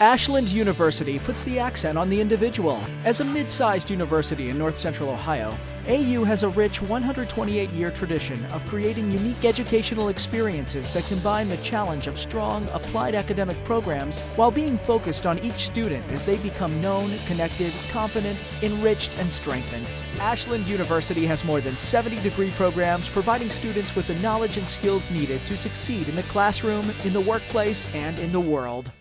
Ashland University puts the accent on the individual. As a mid sized university in north central Ohio, AU has a rich 128 year tradition of creating unique educational experiences that combine the challenge of strong, applied academic programs while being focused on each student as they become known, connected, confident, enriched, and strengthened. Ashland University has more than 70 degree programs providing students with the knowledge and skills needed to succeed in the classroom, in the workplace, and in the world.